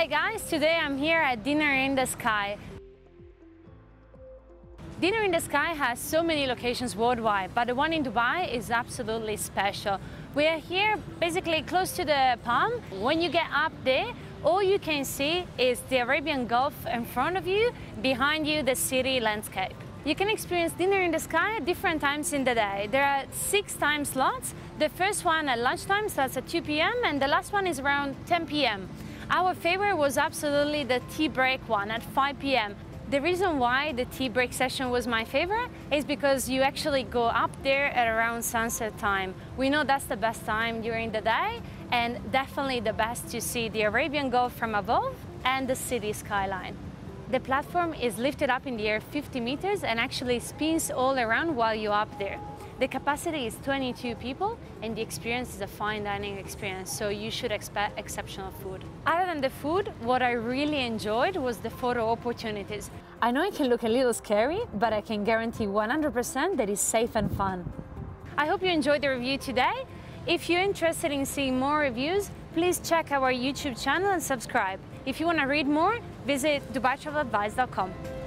Hi guys, today I'm here at Dinner in the Sky. Dinner in the Sky has so many locations worldwide, but the one in Dubai is absolutely special. We are here basically close to the palm. When you get up there, all you can see is the Arabian Gulf in front of you, behind you the city landscape. You can experience dinner in the sky at different times in the day. There are six time slots. The first one at lunchtime starts at 2 p.m. and the last one is around 10 p.m. Our favorite was absolutely the tea break one at 5 p.m. The reason why the tea break session was my favorite is because you actually go up there at around sunset time. We know that's the best time during the day and definitely the best to see the Arabian Gulf from above and the city skyline. The platform is lifted up in the air 50 meters and actually spins all around while you're up there. The capacity is 22 people and the experience is a fine dining experience, so you should expect exceptional food. Other than the food, what I really enjoyed was the photo opportunities. I know it can look a little scary, but I can guarantee 100% that it's safe and fun. I hope you enjoyed the review today. If you're interested in seeing more reviews, please check our YouTube channel and subscribe. If you want to read more, visit DubaiTravelAdvice.com.